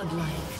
Godlike.